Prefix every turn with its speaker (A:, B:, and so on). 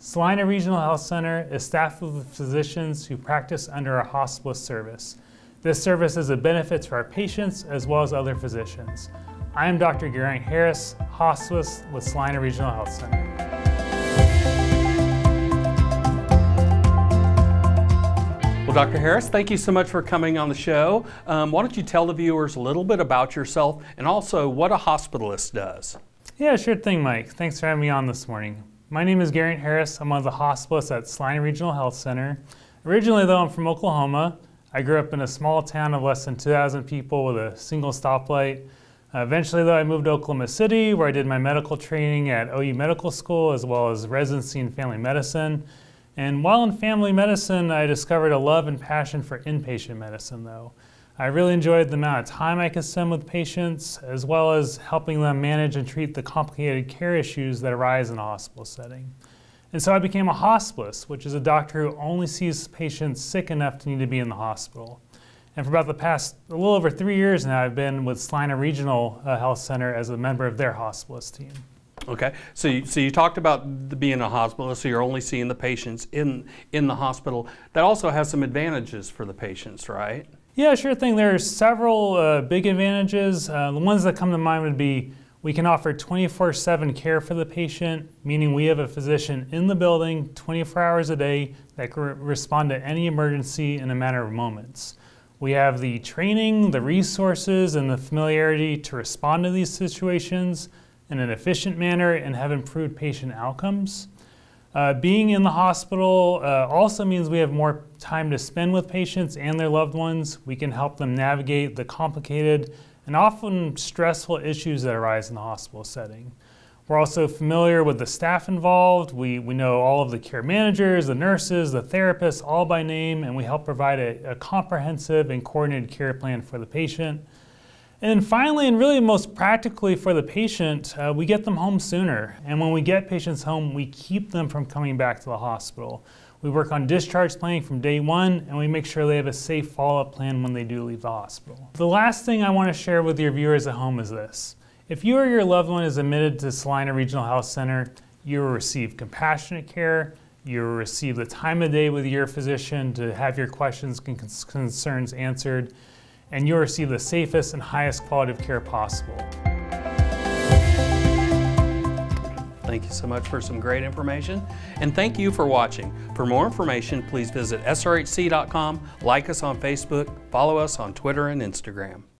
A: Salina Regional Health Center is staffed with physicians who practice under our hospitalist service. This service is a benefit to our patients as well as other physicians. I am Dr. Geraint Harris, hospitalist with Salina Regional Health Center.
B: Well, Dr. Harris, thank you so much for coming on the show. Um, why don't you tell the viewers a little bit about yourself and also what a hospitalist does?
A: Yeah, sure thing, Mike. Thanks for having me on this morning. My name is Geraint Harris. I'm one of the hospitalists at Salina Regional Health Center. Originally, though, I'm from Oklahoma. I grew up in a small town of less than 2,000 people with a single stoplight. Uh, eventually, though, I moved to Oklahoma City, where I did my medical training at OU Medical School, as well as residency in family medicine. And while in family medicine, I discovered a love and passion for inpatient medicine, though. I really enjoyed the amount of time I could spend with patients, as well as helping them manage and treat the complicated care issues that arise in a hospital setting. And so I became a hospitalist, which is a doctor who only sees patients sick enough to need to be in the hospitalist. And for about the past a little over three years now, I've been with Salina Regional uh, Health Center as a member of their hospitalist team.
B: Okay, so you, so you talked about the, being a hospital, so you're only seeing the patients in in the hospital. That also has some advantages for the patients, right?
A: Yeah, sure thing. There are several uh, big advantages. Uh, the ones that come to mind would be we can offer 24 7 care for the patient, meaning we have a physician in the building 24 hours a day that can respond to any emergency in a matter of moments. We have the training, the resources, and the familiarity to respond to these situations in an efficient manner and have improved patient outcomes. Uh, being in the hospital uh, also means we have more time to spend with patients and their loved ones. We can help them navigate the complicated and often stressful issues that arise in the hospital setting. We're also familiar with the staff involved. We, we know all of the care managers, the nurses, the therapists, all by name, and we help provide a, a comprehensive and coordinated care plan for the patient. And then finally, and really most practically for the patient, uh, we get them home sooner. And when we get patients home, we keep them from coming back to the hospital. We work on discharge planning from day one, and we make sure they have a safe follow-up plan when they do leave the hospital. The last thing I want to share with your viewers at home is this. If you or your loved one is admitted to Salina Regional Health Center, you will receive compassionate care, you will receive the time of day with your physician to have your questions and concerns answered, and you'll receive the safest and highest quality of care possible.
B: Thank you so much for some great information. And thank you for watching. For more information, please visit srhc.com, like us on Facebook, follow us on Twitter and Instagram.